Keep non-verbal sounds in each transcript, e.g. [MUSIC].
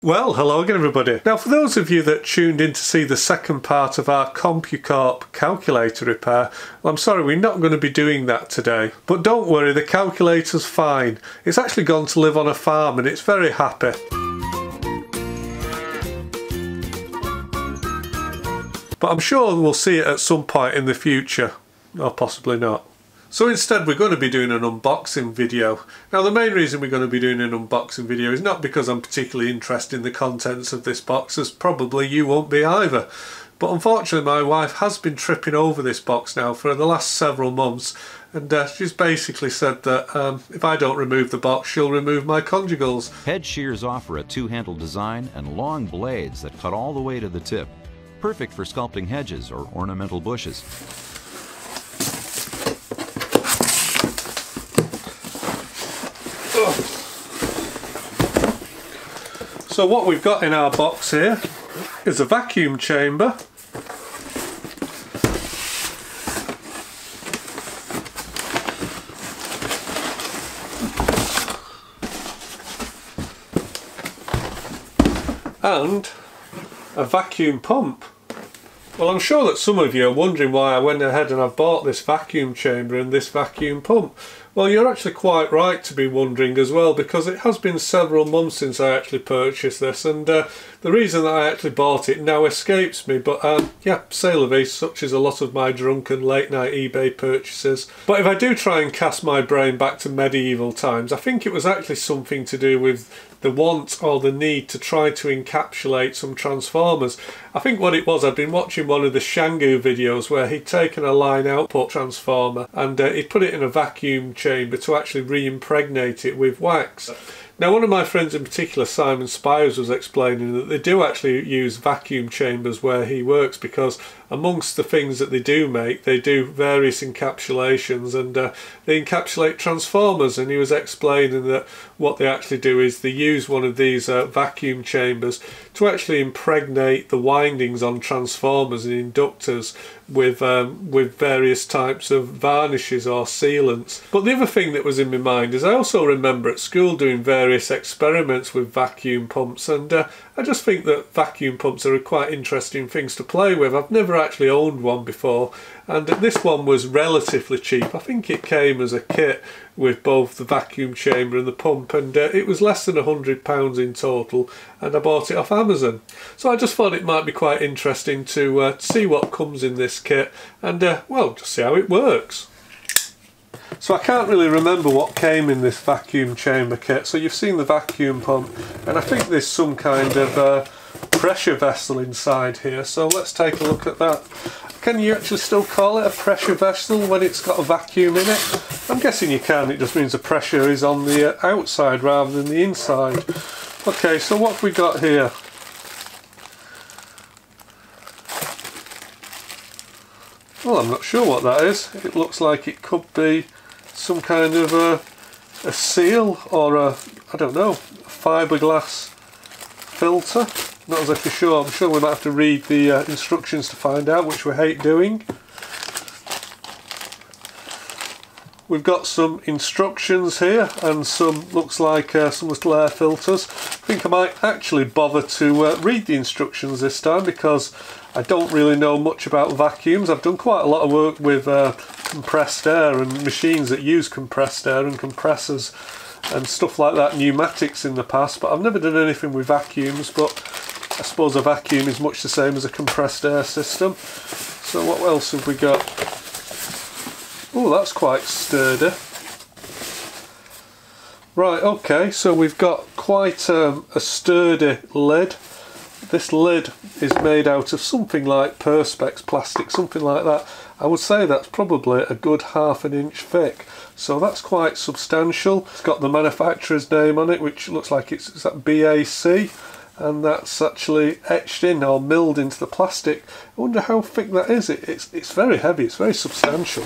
Well, hello again everybody. Now for those of you that tuned in to see the second part of our CompuCorp calculator repair, well, I'm sorry we're not going to be doing that today. But don't worry, the calculator's fine. It's actually gone to live on a farm and it's very happy. But I'm sure we'll see it at some point in the future, or possibly not. So instead we're going to be doing an unboxing video. Now the main reason we're going to be doing an unboxing video is not because I'm particularly interested in the contents of this box, as probably you won't be either. But unfortunately my wife has been tripping over this box now for the last several months and uh, she's basically said that um, if I don't remove the box she'll remove my conjugals. Head shears offer a two-handle design and long blades that cut all the way to the tip. Perfect for sculpting hedges or ornamental bushes. So what we've got in our box here is a vacuum chamber. And a vacuum pump. Well, I'm sure that some of you are wondering why I went ahead and I bought this vacuum chamber and this vacuum pump. Well, you're actually quite right to be wondering as well because it has been several months since I actually purchased this and uh, the reason that I actually bought it now escapes me but um, yeah, sale of East such as a lot of my drunken late night eBay purchases. But if I do try and cast my brain back to medieval times, I think it was actually something to do with the want or the need to try to encapsulate some transformers. I think what it was, I'd been watching one of the Shango videos where he'd taken a line output transformer and uh, he'd put it in a vacuum chamber to actually re-impregnate it with wax. Now one of my friends in particular, Simon Spires, was explaining that they do actually use vacuum chambers where he works because amongst the things that they do make, they do various encapsulations and uh, they encapsulate transformers and he was explaining that what they actually do is they use one of these uh, vacuum chambers to actually impregnate the windings on transformers and inductors with um, with various types of varnishes or sealants. But the other thing that was in my mind is I also remember at school doing various experiments with vacuum pumps and uh, I just think that vacuum pumps are quite interesting things to play with. I've never actually owned one before and this one was relatively cheap. I think it came as a kit with both the vacuum chamber and the pump and uh, it was less than a hundred pounds in total and I bought it off Amazon. So I just thought it might be quite interesting to uh, see what comes in this kit and uh, well just see how it works. So I can't really remember what came in this vacuum chamber kit. So you've seen the vacuum pump and I think there's some kind of uh, pressure vessel inside here. So let's take a look at that. Can you actually still call it a pressure vessel when it's got a vacuum in it? I'm guessing you can, it just means the pressure is on the uh, outside rather than the inside. Okay, so what have we got here? Well, I'm not sure what that is. It looks like it could be some kind of a, a seal or a, I don't know, fiberglass filter. Not exactly sure. I'm sure we might have to read the uh, instructions to find out, which we hate doing. We've got some instructions here and some, looks like uh, some little air filters. I think I might actually bother to uh, read the instructions this time because I don't really know much about vacuums. I've done quite a lot of work with uh, compressed air and machines that use compressed air and compressors and stuff like that, pneumatics in the past, but I've never done anything with vacuums, but I suppose a vacuum is much the same as a compressed air system. So what else have we got? Oh, that's quite sturdy. Right, okay, so we've got quite um, a sturdy lid. This lid is made out of something like Perspex plastic, something like that. I would say that's probably a good half an inch thick. So that's quite substantial. It's got the manufacturer's name on it, which looks like it's, it's that BAC and that's actually etched in or milled into the plastic. I wonder how thick that is. It, it's, it's very heavy, it's very substantial.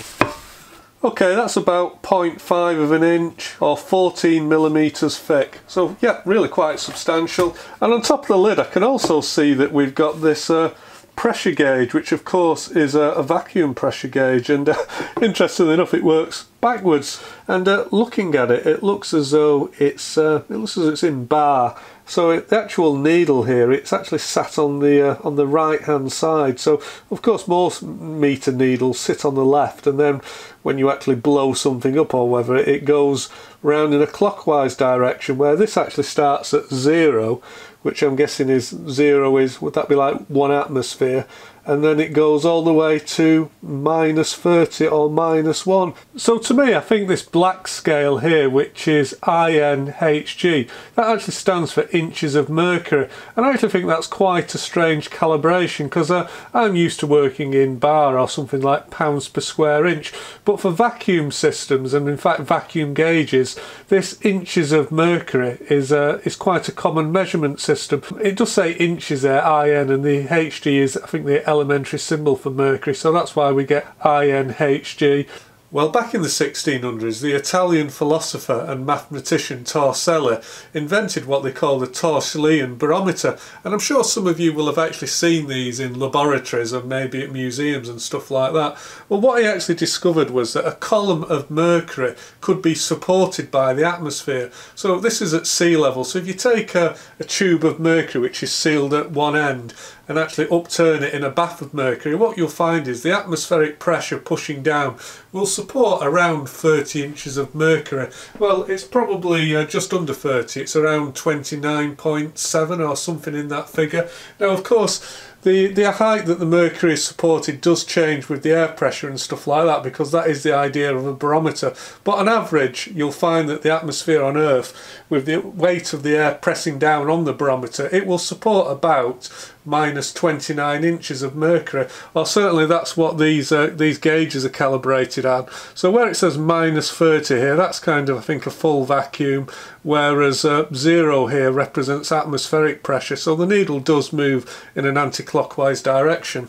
Okay, that's about 0.5 of an inch or 14 millimeters thick. So yeah, really quite substantial. And on top of the lid, I can also see that we've got this uh, pressure gauge, which of course is a, a vacuum pressure gauge. And uh, [LAUGHS] interestingly enough, it works backwards. And uh, looking at it, it looks as though it's uh, it looks as it's in bar. So it, the actual needle here, it's actually sat on the uh, on the right hand side. So of course most meter needles sit on the left, and then when you actually blow something up or whatever, it goes round in a clockwise direction. Where this actually starts at zero, which I'm guessing is zero is would that be like one atmosphere and then it goes all the way to minus 30 or minus 1. So to me I think this black scale here which is INHG that actually stands for inches of mercury and I actually think that's quite a strange calibration because uh, I'm used to working in bar or something like pounds per square inch but for vacuum systems and in fact vacuum gauges this inches of mercury is, uh, is quite a common measurement system. It does say inches there IN and the HG is I think the elementary symbol for mercury, so that's why we get INHG. Well, back in the 1600s, the Italian philosopher and mathematician Torricelli invented what they call the Torricellian barometer, and I'm sure some of you will have actually seen these in laboratories or maybe at museums and stuff like that. Well, what he actually discovered was that a column of mercury could be supported by the atmosphere. So this is at sea level, so if you take a, a tube of mercury which is sealed at one end and actually upturn it in a bath of mercury, what you'll find is the atmospheric pressure pushing down will support around 30 inches of mercury. Well, it's probably uh, just under 30, it's around 29.7 or something in that figure. Now, of course, the, the height that the mercury is supported does change with the air pressure and stuff like that because that is the idea of a barometer. But on average, you'll find that the atmosphere on Earth, with the weight of the air pressing down on the barometer, it will support about minus 29 inches of mercury. Or certainly that's what these uh, these gauges are calibrated on so where it says minus 30 here that's kind of I think a full vacuum whereas uh, zero here represents atmospheric pressure. So the needle does move in an anti-clockwise direction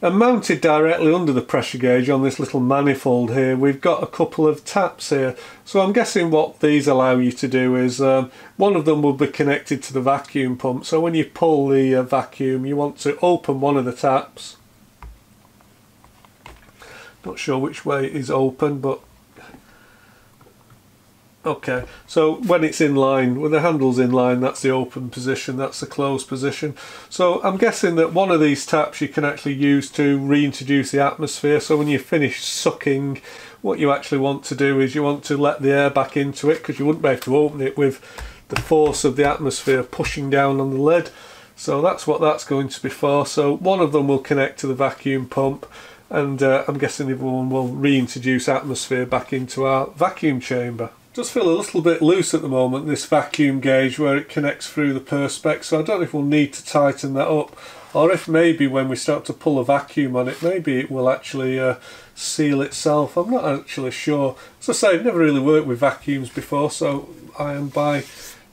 and mounted directly under the pressure gauge on this little manifold here we've got a couple of taps here. So I'm guessing what these allow you to do is um, one of them will be connected to the vacuum pump. So when you pull the uh, vacuum you want to open one of the taps. Not sure which way it is open but Okay, so when it's in line, when the handle's in line, that's the open position, that's the closed position. So I'm guessing that one of these taps you can actually use to reintroduce the atmosphere. So when you finish sucking, what you actually want to do is you want to let the air back into it because you wouldn't be able to open it with the force of the atmosphere pushing down on the lid. So that's what that's going to be for. So one of them will connect to the vacuum pump and uh, I'm guessing the other one will reintroduce atmosphere back into our vacuum chamber does feel a little bit loose at the moment, this vacuum gauge where it connects through the perspex, so I don't know if we'll need to tighten that up, or if maybe when we start to pull a vacuum on it, maybe it will actually uh, seal itself. I'm not actually sure. As I say, I've never really worked with vacuums before, so I am by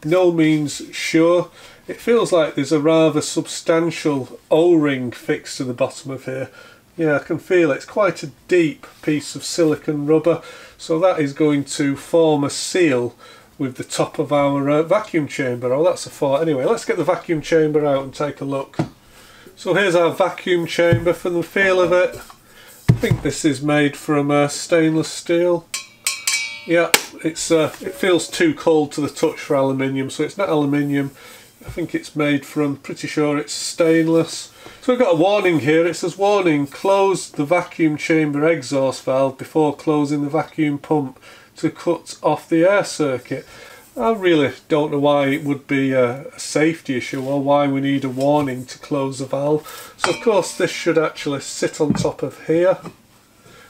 no means sure. It feels like there's a rather substantial O-ring fixed to the bottom of here. Yeah, I can feel it. It's quite a deep piece of silicon rubber. So that is going to form a seal with the top of our uh, vacuum chamber. Oh, that's a thought. Anyway, let's get the vacuum chamber out and take a look. So here's our vacuum chamber for the feel of it. I think this is made from uh, stainless steel. Yeah, it's uh, it feels too cold to the touch for aluminium, so it's not aluminium. I think it's made from, pretty sure it's stainless. So we've got a warning here. It says warning, close the vacuum chamber exhaust valve before closing the vacuum pump to cut off the air circuit. I really don't know why it would be a safety issue or why we need a warning to close the valve. So of course this should actually sit on top of here.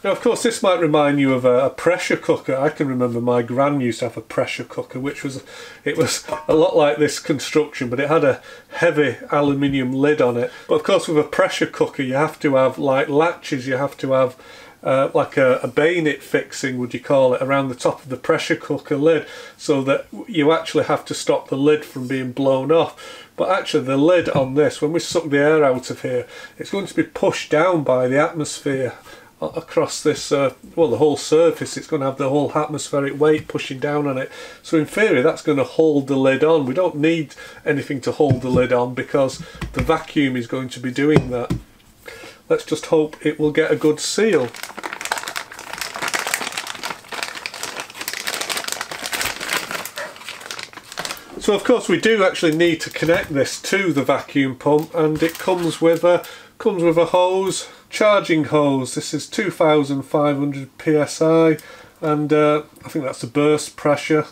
Now, of course, this might remind you of a, pressure cooker. I can remember my gran used to have a pressure cooker, which was it was a lot like this construction, but it had a heavy aluminium lid on it. But of course, with a pressure cooker, you have to have like latches. You have to have uh, like a, a, bayonet fixing, would you call it, around the top of the pressure cooker lid, so that you actually have to stop the lid from being blown off. But actually, the lid on this, when we suck the air out of here, it's going to be pushed down by the atmosphere across this, uh, well, the whole surface. It's going to have the whole atmospheric weight pushing down on it. So in theory, that's going to hold the lid on. We don't need anything to hold the lid on because the vacuum is going to be doing that. Let's just hope it will get a good seal. So of course we do actually need to connect this to the vacuum pump and it comes with a comes with a hose, charging hose. This is 2500 psi and uh, I think that's the burst pressure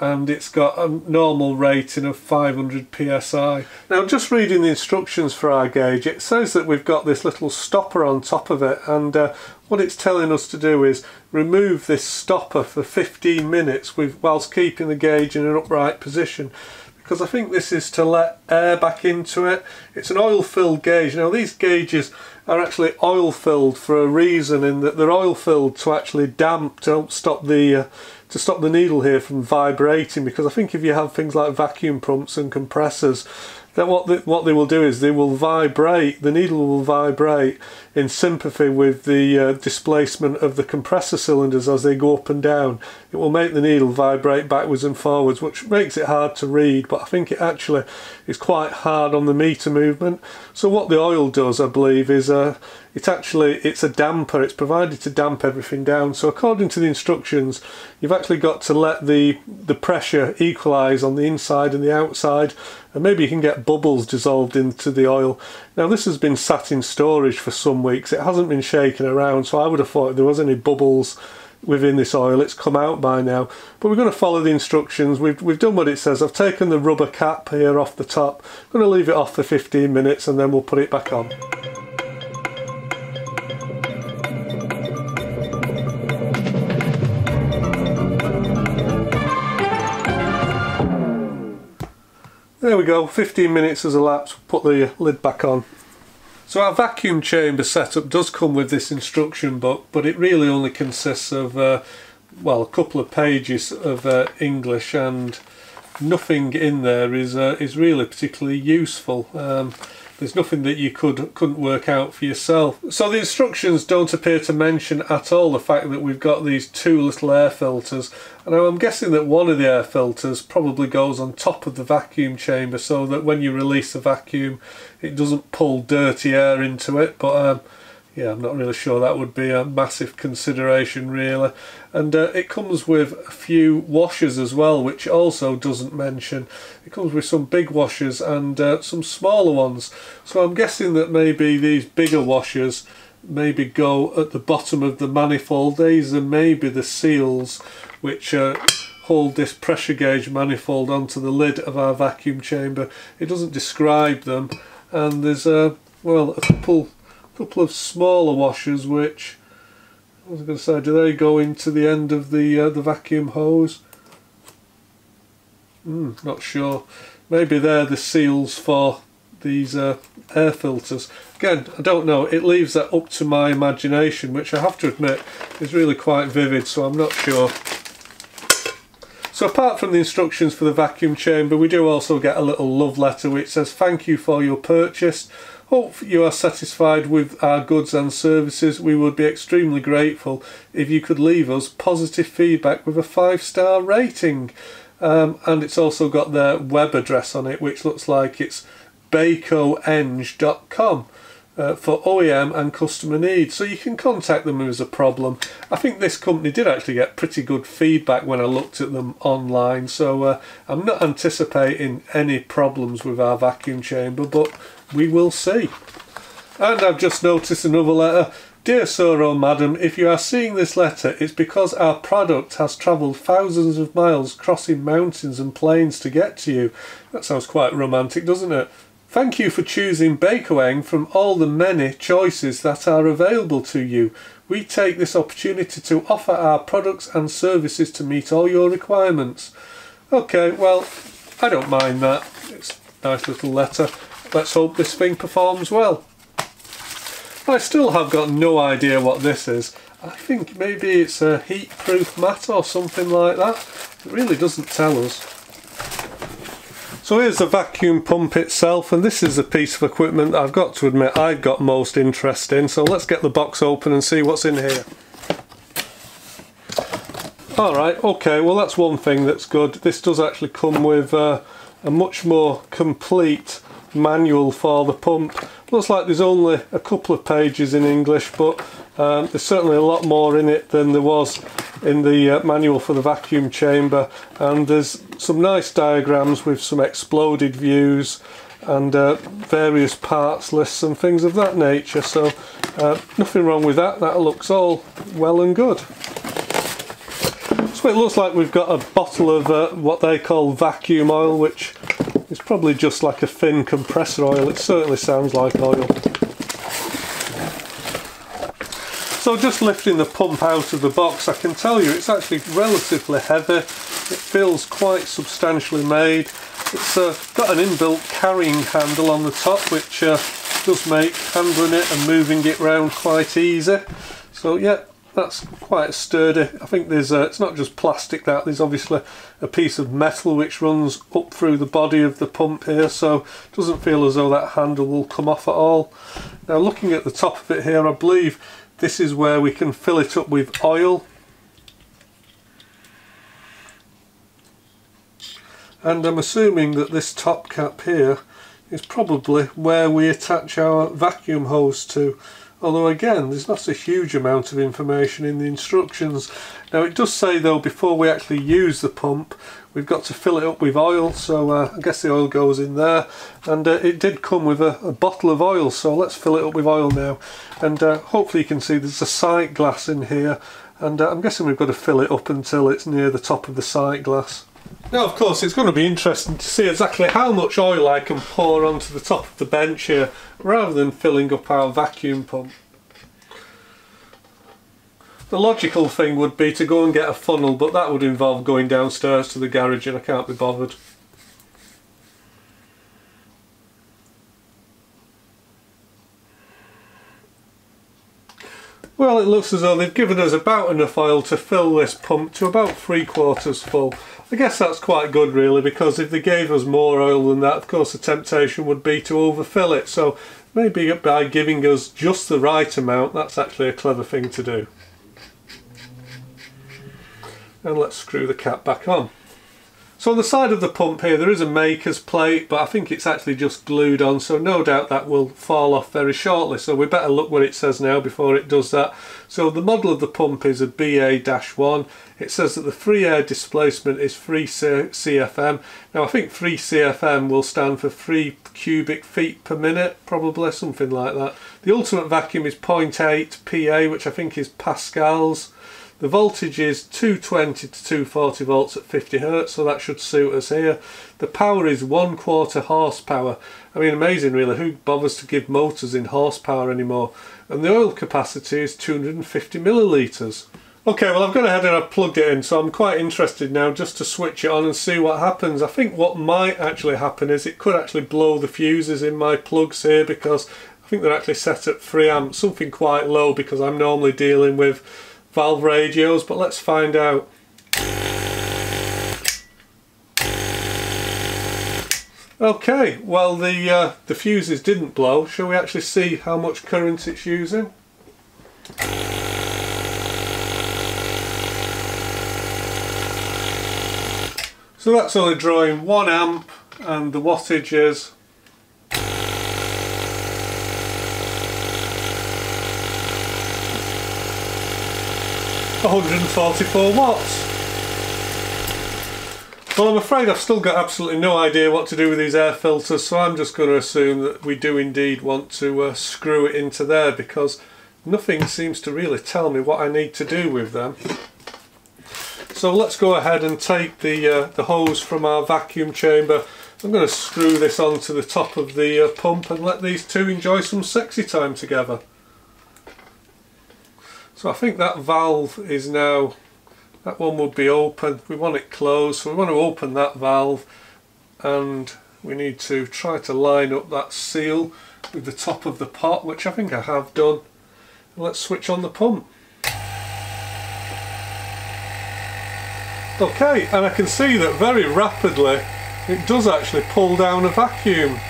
and it's got a normal rating of 500 psi. Now just reading the instructions for our gauge it says that we've got this little stopper on top of it and uh, what it's telling us to do is remove this stopper for 15 minutes with, whilst keeping the gauge in an upright position because I think this is to let air back into it. It's an oil filled gauge. Now these gauges are actually oil filled for a reason in that they're oil filled to actually damp to help stop the uh, to stop the needle here from vibrating because I think if you have things like vacuum pumps and compressors then what they, what they will do is they will vibrate, the needle will vibrate in sympathy with the uh, displacement of the compressor cylinders as they go up and down. It will make the needle vibrate backwards and forwards, which makes it hard to read, but I think it actually is quite hard on the meter movement. So what the oil does, I believe, is uh, it actually it's a damper. It's provided to damp everything down. So according to the instructions, you've actually got to let the the pressure equalise on the inside and the outside, and maybe you can get bubbles dissolved into the oil. Now this has been sat in storage for some weeks. It hasn't been shaken around, so I would have thought if there was any bubbles within this oil it's come out by now. But we're going to follow the instructions. We've, we've done what it says. I've taken the rubber cap here off the top. I'm going to leave it off for 15 minutes and then we'll put it back on There we go, 15 minutes has elapsed, put the lid back on. So our vacuum chamber setup does come with this instruction book, but it really only consists of, uh, well, a couple of pages of uh, English and nothing in there is uh, is really particularly useful. Um, there's nothing that you could couldn't work out for yourself. So the instructions don't appear to mention at all the fact that we've got these two little air filters. And I'm guessing that one of the air filters probably goes on top of the vacuum chamber so that when you release the vacuum it doesn't pull dirty air into it. But um, yeah, I'm not really sure that would be a massive consideration really. And uh, it comes with a few washers as well, which also doesn't mention. It comes with some big washers and uh, some smaller ones. So I'm guessing that maybe these bigger washers maybe go at the bottom of the manifold. These are maybe the seals which uh, hold this pressure gauge manifold onto the lid of our vacuum chamber. It doesn't describe them and there's a, well, a couple couple of smaller washers which I was going to say do they go into the end of the uh, the vacuum hose? Mm, not sure. Maybe they're the seals for these uh, air filters. Again I don't know. It leaves that up to my imagination which I have to admit is really quite vivid so I'm not sure. So apart from the instructions for the vacuum chamber we do also get a little love letter which says thank you for your purchase Hope you are satisfied with our goods and services. We would be extremely grateful if you could leave us positive feedback with a five star rating. Um, and it's also got their web address on it, which looks like it's bacoeng.com. Uh, for OEM and customer needs. So you can contact them if there's a problem. I think this company did actually get pretty good feedback when I looked at them online. So uh, I'm not anticipating any problems with our vacuum chamber, but we will see. And I've just noticed another letter. Dear Sir or Madam, if you are seeing this letter, it's because our product has travelled thousands of miles crossing mountains and plains to get to you. That sounds quite romantic, doesn't it? Thank you for choosing Bacoeng from all the many choices that are available to you. We take this opportunity to offer our products and services to meet all your requirements. Okay, well, I don't mind that. It's a nice little letter let's hope this thing performs well. I still have got no idea what this is. I think maybe it's a heat proof mat or something like that. It really doesn't tell us. So here's the vacuum pump itself and this is a piece of equipment I've got to admit I've got most interest in so let's get the box open and see what's in here. Alright, okay, well that's one thing that's good. This does actually come with uh, a much more complete manual for the pump. Looks like there's only a couple of pages in English but um, there's certainly a lot more in it than there was in the uh, manual for the vacuum chamber and there's some nice diagrams with some exploded views and uh, various parts lists and things of that nature. So uh, nothing wrong with that. That looks all well and good. So it looks like we've got a bottle of uh, what they call vacuum oil which is probably just like a thin compressor oil. It certainly sounds like oil so just lifting the pump out of the box I can tell you it's actually relatively heavy it feels quite substantially made it's uh, got an inbuilt carrying handle on the top which uh, does make handling it and moving it around quite easy. So yeah, that's quite sturdy. I think there's uh, it's not just plastic that, there's obviously a piece of metal which runs up through the body of the pump here so it doesn't feel as though that handle will come off at all. Now looking at the top of it here I believe this is where we can fill it up with oil. And I'm assuming that this top cap here is probably where we attach our vacuum hose to. Although again there's not a huge amount of information in the instructions. Now it does say though before we actually use the pump we've got to fill it up with oil so uh, I guess the oil goes in there. And uh, it did come with a, a, bottle of oil so let's fill it up with oil now. And uh, hopefully you can see there's a sight glass in here. And uh, I'm guessing we've got to fill it up until it's near the top of the sight glass. Now of course it's going to be interesting to see exactly how much oil I can pour onto the top of the bench here rather than filling up our vacuum pump. The logical thing would be to go and get a funnel but that would involve going downstairs to the garage and I can't be bothered. Well, it looks as though they've given us about enough oil to fill this pump to about three quarters full. I guess that's quite good really because if they gave us more oil than that, of course the temptation would be to overfill it. So maybe by giving us just the right amount, that's actually a clever thing to do. And let's screw the cap back on. So on the side of the pump here there is a maker's plate but I think it's actually just glued on so no doubt that will fall off very shortly so we better look what it says now before it does that. So the model of the pump is a BA-1. It says that the free air displacement is 3 CFM. Now I think 3 CFM will stand for 3 cubic feet per minute probably something like that. The ultimate vacuum is 0.8 PA which I think is pascals. The voltage is 220 to 240 volts at 50 hertz, so that should suit us here. The power is one quarter horsepower. I mean, amazing really, who bothers to give motors in horsepower anymore? And the oil capacity is 250 millilitres. Okay, well I've gone ahead and I've plugged it in, so I'm quite interested now just to switch it on and see what happens. I think what might actually happen is it could actually blow the fuses in my plugs here because I think they're actually set at 3 amps, something quite low because I'm normally dealing with valve radios, but let's find out. Okay, well the uh, the fuses didn't blow. Shall we actually see how much current it's using? So that's only drawing 1 amp and the wattage is 144 watts. Well I'm afraid I've still got absolutely no idea what to do with these air filters so I'm just going to assume that we do indeed want to uh, screw it into there because nothing seems to really tell me what I need to do with them. So let's go ahead and take the, uh, the hose from our vacuum chamber. I'm going to screw this onto the top of the uh, pump and let these two enjoy some sexy time together. So I think that valve is now, that one would be open, we want it closed, so we want to open that valve and we need to try to line up that seal with the top of the pot, which I think I have done. let's switch on the pump. Okay, and I can see that very rapidly it does actually pull down a vacuum.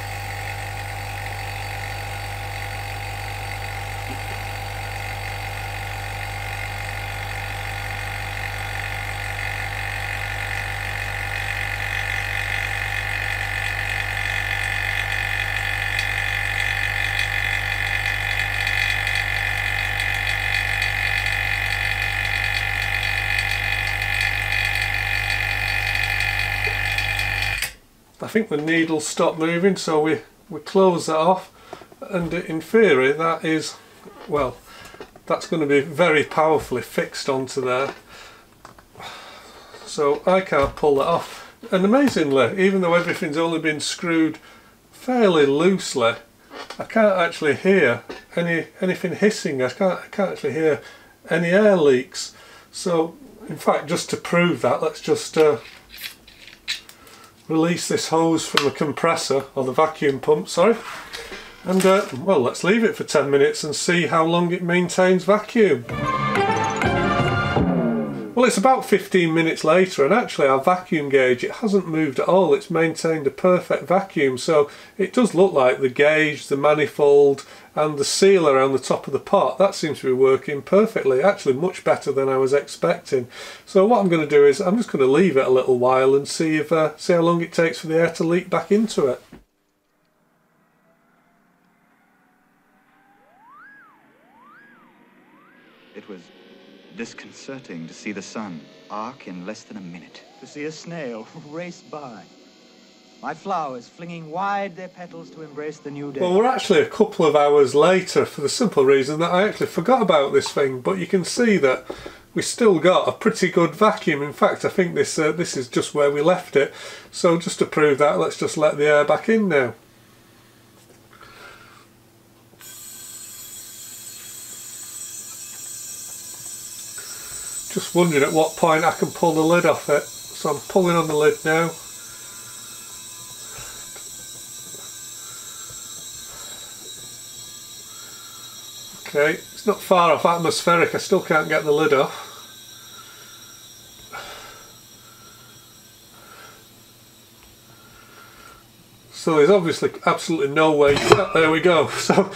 I think the needle stopped moving so we, we close that off. And in theory that is well that's going to be very powerfully fixed onto there. So I can't pull that off. And amazingly even though everything's only been screwed fairly loosely I can't actually hear any anything hissing. I can't, I can't actually hear any air leaks. So in fact just to prove that let's just uh, release this hose from the compressor or the vacuum pump sorry. And uh, well let's leave it for 10 minutes and see how long it maintains vacuum well it's about 15 minutes later and actually our vacuum gauge it hasn't moved at all. It's maintained a perfect vacuum so it does look like the gauge the manifold and the seal around the top of the pot. That seems to be working perfectly actually much better than I was expecting. So what I'm going to do is I'm just going to leave it a little while and see if uh, see how long it takes for the air to leak back into it It disconcerting to see the sun arc in less than a minute. To see a snail [LAUGHS] race by. My flowers flinging wide their petals to embrace the new day. Well, we're actually a couple of hours later for the simple reason that I actually forgot about this thing, but you can see that we still got a pretty good vacuum. In fact, I think this uh, this is just where we left it. So just to prove that, let's just let the air back in now. Just wondering at what point I can pull the lid off it. So I'm pulling on the lid now. Okay, it's not far off atmospheric, I still can't get the lid off. So there's obviously absolutely no way, oh, there we go. [LAUGHS] So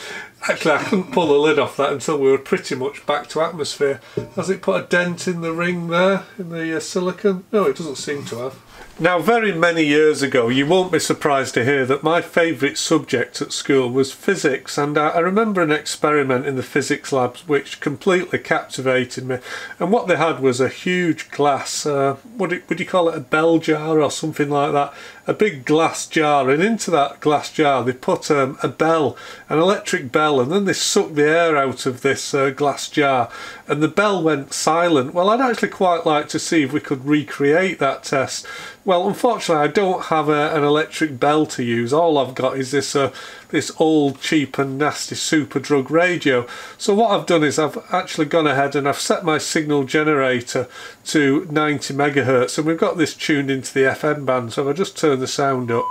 actually I couldn't pull the lid off that until we were pretty much back to atmosphere. Has it put a dent in the ring there, in the uh, silicon? No, it doesn't seem to have. Now, very many years ago, you won't be surprised to hear that my favourite subject at school was physics, and I, remember an experiment in the physics labs which completely captivated me. And what they had was a huge glass, uh, what would you call it, a bell jar or something like that, a big glass jar, and into that glass jar they put um, a bell, an electric bell, and then they sucked the air out of this uh, glass jar, and the bell went silent. Well, I'd actually quite like to see if we could recreate that test. Well, unfortunately, I don't have a, an electric bell to use. All I've got is this uh, this old, cheap and nasty Superdrug radio. So what I've done is I've actually gone ahead and I've set my signal generator to 90 megahertz, and we've got this tuned into the FM band. So if I just turn the sound up,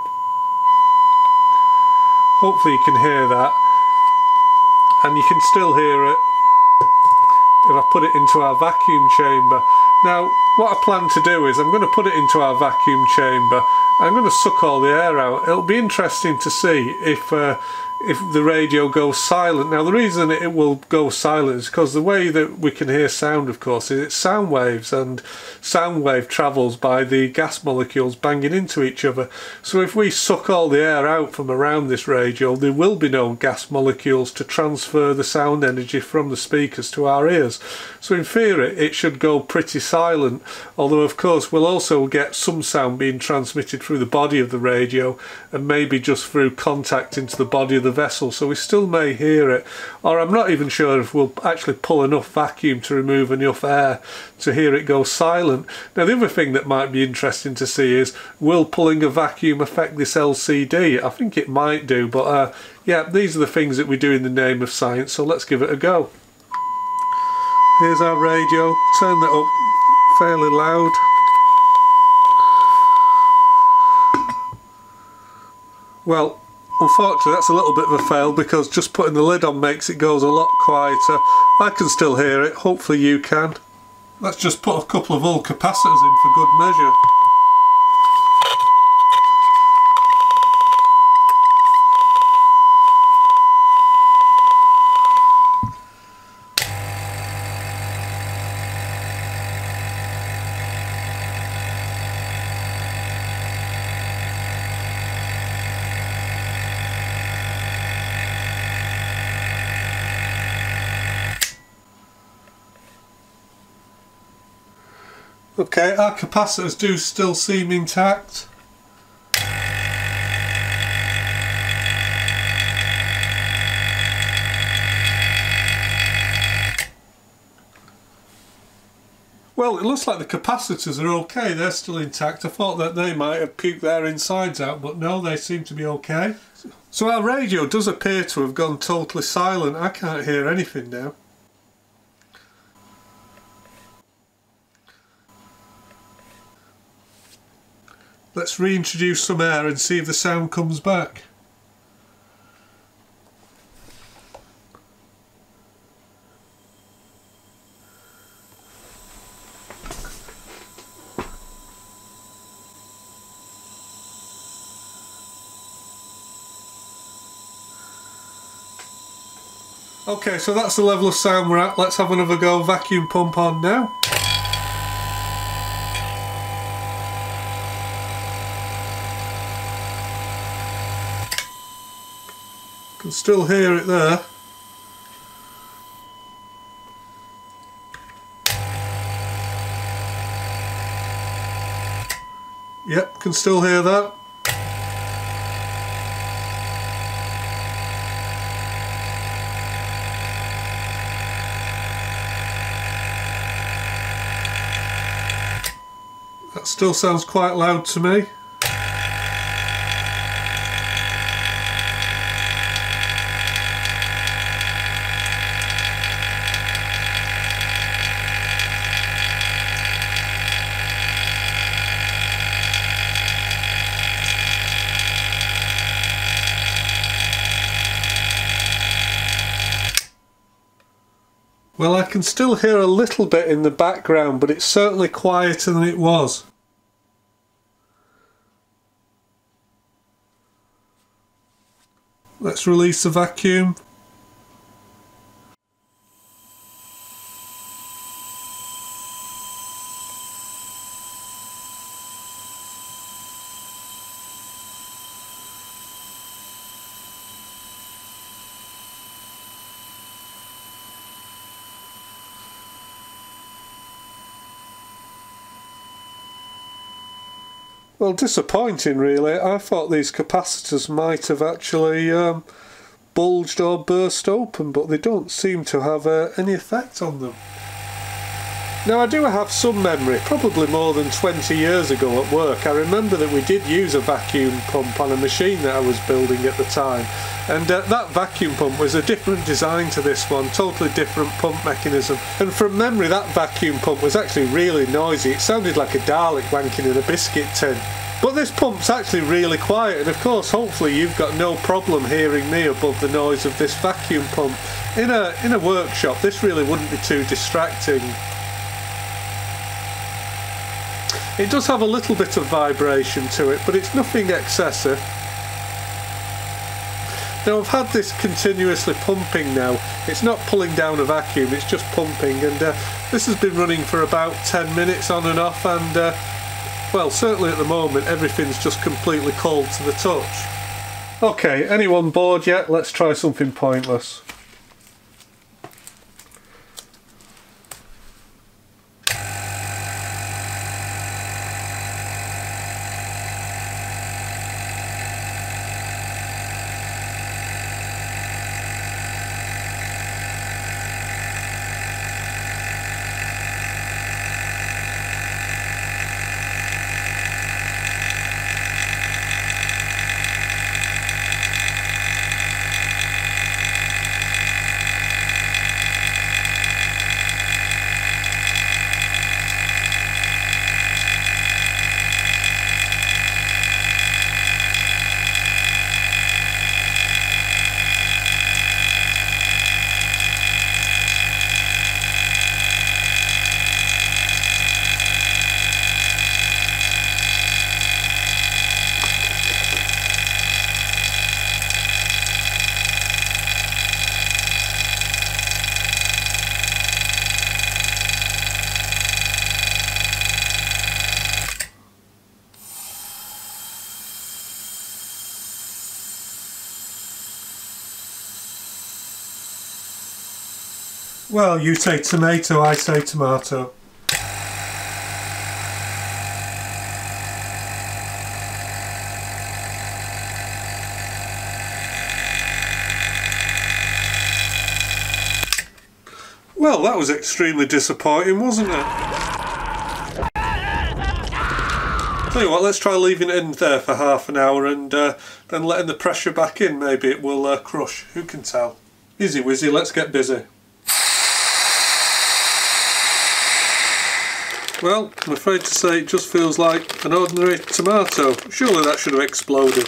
hopefully you can hear that, and you can still hear it if I put it into our vacuum chamber. Now, what I plan to do is I'm going to put it into our vacuum chamber. I'm going to suck all the air out. It'll be interesting to see if uh, if the radio goes silent. Now the reason it will go silent is because the way that we can hear sound of course is it's sound waves and sound wave travels by the gas molecules banging into each other. So if we suck all the air out from around this radio there will be no gas molecules to transfer the sound energy from the speakers to our ears. So in theory it should go pretty silent although of course we'll also get some sound being transmitted through the body of the radio and maybe just through contact into the body of the vessel so we still may hear it or I'm not even sure if we'll actually pull enough vacuum to remove enough air to hear it go silent. Now the other thing that might be interesting to see is will pulling a vacuum affect this LCD? I think it might do but uh, yeah these are the things that we do in the name of science so let's give it a go. Here's our radio, turn that up fairly loud. Well, Unfortunately that's a little bit of a fail because just putting the lid on makes it goes a lot quieter. I can still hear it, hopefully you can. Let's just put a couple of old capacitors in for good measure. Okay, our capacitors do still seem intact. Well, it looks like the capacitors are okay, they're still intact. I thought that they might have puked their insides out, but no, they seem to be okay. So our radio does appear to have gone totally silent. I can't hear anything now. Let's reintroduce some air and see if the sound comes back. Okay, so that's the level of sound we're at. Let's have another go. Vacuum pump on now. Still hear it there. Yep, can still hear that. That still sounds quite loud to me. Well, I can still hear a little bit in the background, but it's certainly quieter than it was. Let's release the vacuum. Well, disappointing really. I thought these capacitors might have actually um, bulged or burst open, but they don't seem to have uh, any effect on them. Now I do have some memory, probably more than 20 years ago at work. I remember that we did use a vacuum pump on a machine that I was building at the time. And uh, that vacuum pump was a different design to this one, totally different pump mechanism. And from memory that vacuum pump was actually really noisy. It sounded like a Dalek wanking in a biscuit tin. But this pump's actually really quiet and of course hopefully you've got no problem hearing me above the noise of this vacuum pump. In a, in a workshop this really wouldn't be too distracting. It does have a little bit of vibration to it, but it's nothing excessive. Now I've had this continuously pumping now. It's not pulling down a vacuum, it's just pumping and uh, this has been running for about 10 minutes on and off and uh, well certainly at the moment everything's just completely cold to the touch. Okay, anyone bored yet? Let's try something pointless. Well, you say tomato, I say tomato. Well, that was extremely disappointing, wasn't it? Tell you what, let's try leaving it in there for half an hour and uh, then letting the pressure back in. Maybe it will uh, crush. Who can tell? Easy wizzy, let's get busy. Well, I'm afraid to say it just feels like an ordinary tomato. Surely that should have exploded.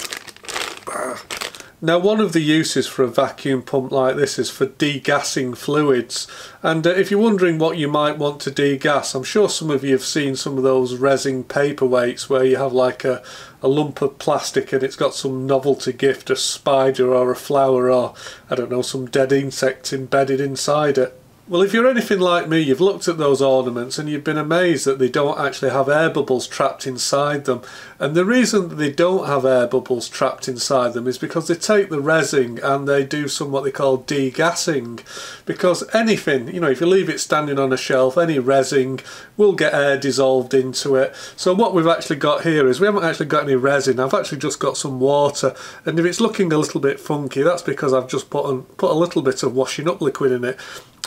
Now one of the uses for a vacuum pump like this is for degassing fluids and uh, if you're wondering what you might want to degas I'm sure some of you have seen some of those resin paperweights where you have like a, a lump of plastic and it's got some novelty gift, a spider or a flower or I don't know some dead insect embedded inside it. Well, if you're anything like me, you've looked at those ornaments and you've been amazed that they don't actually have air bubbles trapped inside them. And the reason that they don't have air bubbles trapped inside them is because they take the resin and they do some what they call degassing. Because anything, you know, if you leave it standing on a shelf, any resin will get air dissolved into it. So what we've actually got here is we haven't actually got any resin. I've actually just got some water. And if it's looking a little bit funky, that's because I've just put, on, put a little bit of washing up liquid in it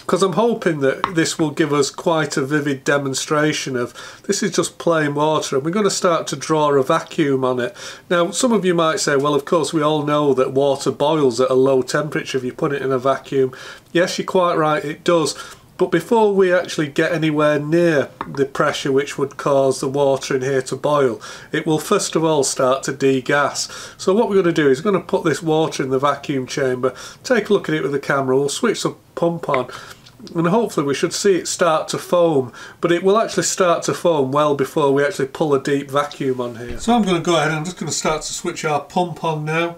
because I'm hoping that this will give us quite a vivid demonstration of this is just plain water and we're going to start to draw a vacuum on it. Now some of you might say well of course we all know that water boils at a low temperature if you put it in a vacuum. Yes you're quite right it does but before we actually get anywhere near the pressure which would cause the water in here to boil, it will first of all start to degas. So what we're going to do is we're going to put this water in the vacuum chamber, take a look at it with the camera, we'll switch the pump on and hopefully we should see it start to foam but it will actually start to foam well before we actually pull a deep vacuum on here. So I'm going to go ahead and I'm just going to start to switch our pump on now.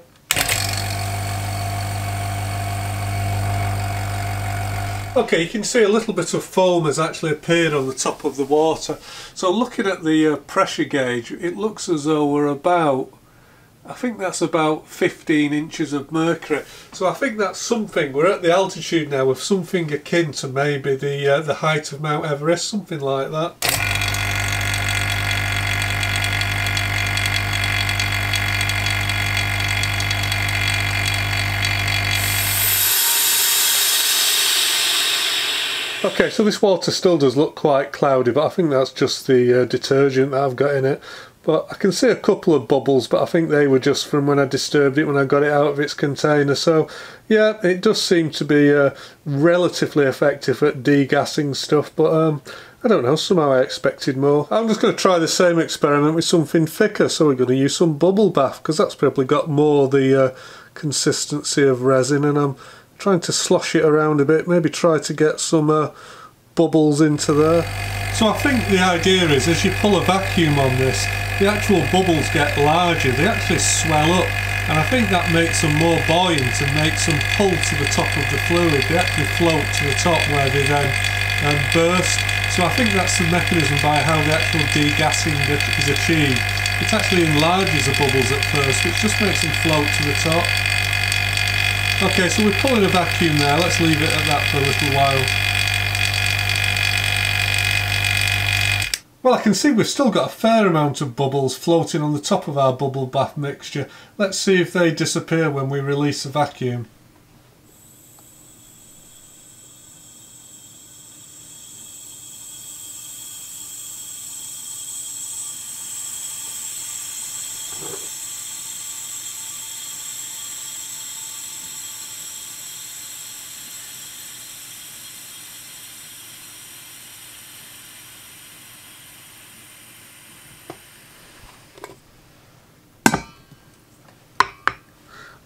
Okay, you can see a little bit of foam has actually appeared on the top of the water. So looking at the uh, pressure gauge, it looks as though we're about I think that's about 15 inches of mercury. So I think that's something, we're at the altitude now of something akin to maybe the, uh, the height of Mount Everest, something like that. Okay, so this water still does look quite cloudy, but I think that's just the uh, detergent that I've got in it. But I can see a couple of bubbles, but I think they were just from when I disturbed it when I got it out of its container. So yeah, it does seem to be uh, relatively effective at degassing stuff, but um, I don't know, somehow I expected more. I'm just going to try the same experiment with something thicker, so we're going to use some bubble bath, because that's probably got more the uh, consistency of resin, and I'm trying to slosh it around a bit, maybe try to get some uh, bubbles into there. So I think the idea is as you pull a vacuum on this, the actual bubbles get larger, they actually swell up and I think that makes them more buoyant and makes them pull to the top of the fluid. They actually float to the top where they then um, burst. So I think that's the mechanism by how the actual degassing is achieved. It actually enlarges the bubbles at first, which just makes them float to the top. Okay, so we're pulling a vacuum there. Let's leave it at that for a little while. Well I can see we've still got a fair amount of bubbles floating on the top of our bubble bath mixture. Let's see if they disappear when we release the vacuum.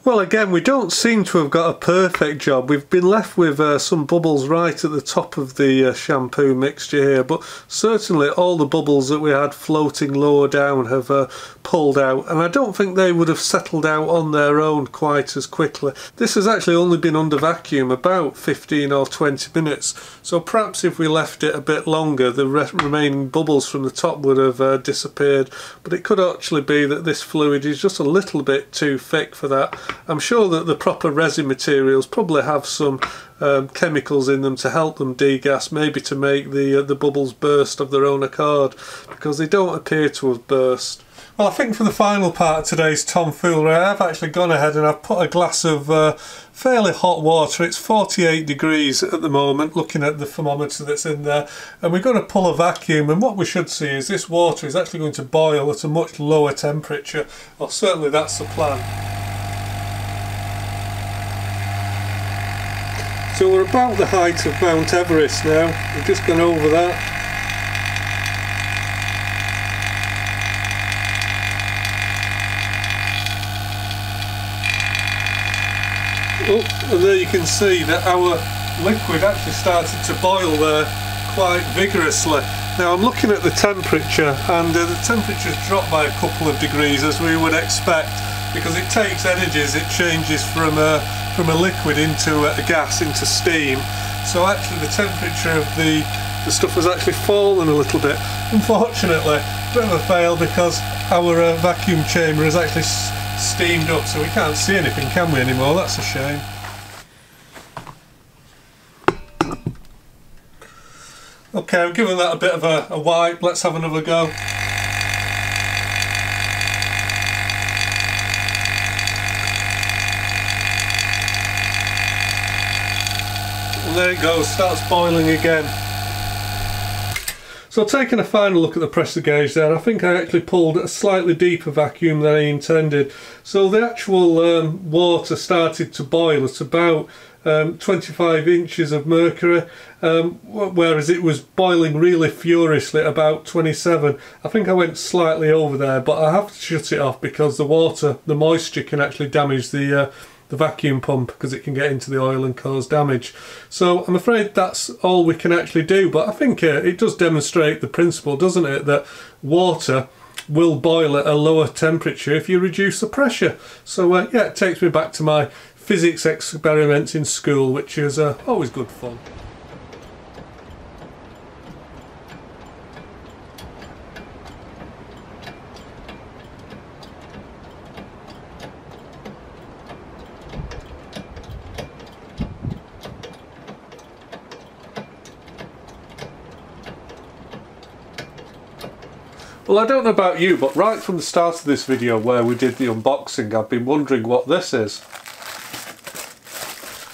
Well, again, we don't seem to have got a perfect job. We've been left with uh, some bubbles right at the top of the uh, shampoo mixture here, but certainly all the bubbles that we had floating lower down have uh, pulled out, and I don't think they would have settled out on their own quite as quickly. This has actually only been under vacuum about 15 or 20 minutes, so perhaps if we left it a bit longer, the re remaining bubbles from the top would have uh, disappeared, but it could actually be that this fluid is just a little bit too thick for that I'm sure that the proper resin materials probably have some um, chemicals in them to help them degas, maybe to make the uh, the bubbles burst of their own accord, because they don't appear to have burst. Well, I think for the final part of today's tomfoolery, I've actually gone ahead and I've put a glass of uh, fairly hot water. It's 48 degrees at the moment, looking at the thermometer that's in there. And we're going to pull a vacuum, and what we should see is this water is actually going to boil at a much lower temperature. Well, certainly that's the plan. So we're about the height of Mount Everest now. We've just gone over that. Oh, and there you can see that our liquid actually started to boil there quite vigorously. Now I'm looking at the temperature and uh, the temperature's dropped by a couple of degrees as we would expect because it takes energies, it changes from a, from a liquid into a, a gas, into steam. So actually the temperature of the, the stuff has actually fallen a little bit. Unfortunately, bit of a fail because our uh, vacuum chamber is actually steamed up so we can't see anything can we anymore that's a shame okay I've given that a bit of a, a wipe let's have another go and there it goes starts boiling again so taking a final look at the pressure gauge there, I think I actually pulled a slightly deeper vacuum than I intended. So the actual um, water started to boil at about um, 25 inches of mercury, um, whereas it was boiling really furiously at about 27. I think I went slightly over there, but I have to shut it off because the water, the moisture can actually damage the uh, the vacuum pump because it can get into the oil and cause damage. So I'm afraid that's all we can actually do, but I think uh, it does demonstrate the principle, doesn't it, that water will boil at a lower temperature if you reduce the pressure. So uh, yeah, it takes me back to my physics experiments in school, which is uh, always good fun. Well, I don't know about you, but right from the start of this video where we did the unboxing, I've been wondering what this is.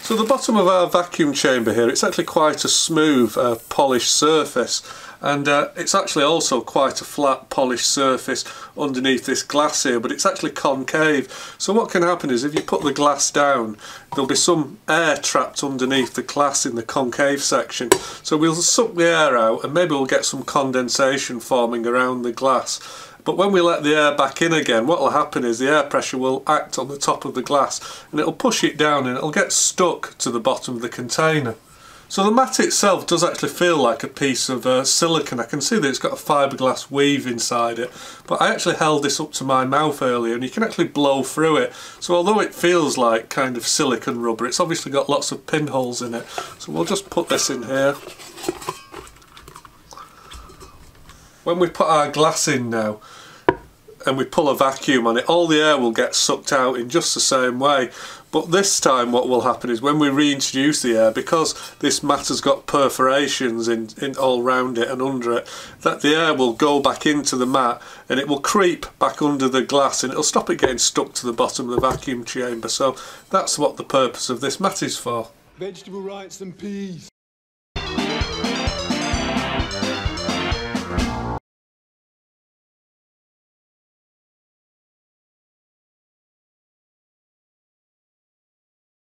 So the bottom of our vacuum chamber here, it's actually quite a smooth, uh, polished surface and uh, it's actually also quite a flat polished surface underneath this glass here but it's actually concave. So what can happen is if you put the glass down there'll be some air trapped underneath the glass in the concave section. So we'll suck the air out and maybe we'll get some condensation forming around the glass. But when we let the air back in again what will happen is the air pressure will act on the top of the glass and it'll push it down and it'll get stuck to the bottom of the container so the mat itself does actually feel like a piece of uh, silicon. I can see that it's got a fiberglass weave inside it. But I actually held this up to my mouth earlier and you can actually blow through it. So although it feels like kind of silicon rubber, it's obviously got lots of pinholes in it. So we'll just put this in here. When we put our glass in now, and we pull a vacuum on it, all the air will get sucked out in just the same way. But this time what will happen is when we reintroduce the air, because this mat has got perforations in, in all round it and under it, that the air will go back into the mat and it will creep back under the glass and it'll stop it getting stuck to the bottom of the vacuum chamber. So that's what the purpose of this mat is for. Vegetable rights and peace.